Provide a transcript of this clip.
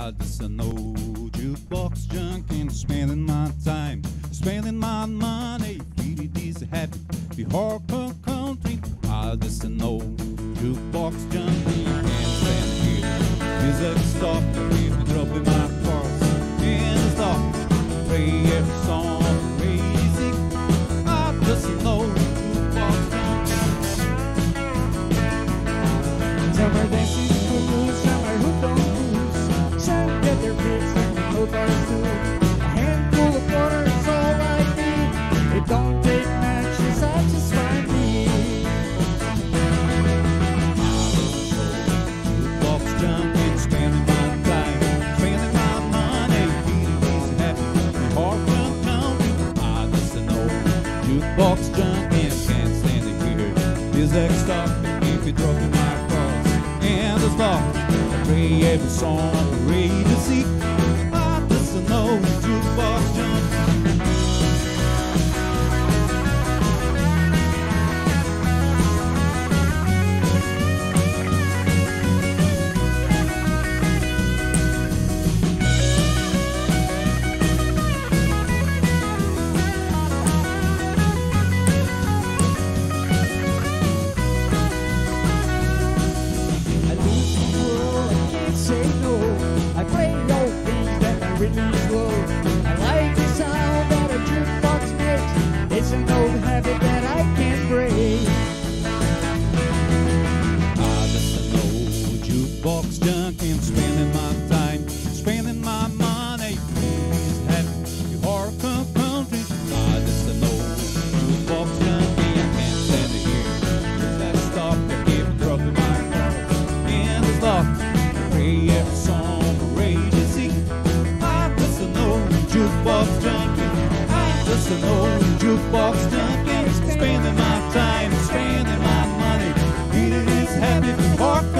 I just an old jukebox junkie spending my time, spending my money. Really this happy, be hardcore country. I just an old jukebox junkie and stand here. Music stop here. His ex if you drop in my cross. And the star, I pray every song, I ready to seek. I listen, no jukebox, John. Whitney. just an old jukebox junkie, spending my time, spending my money, eating his happy for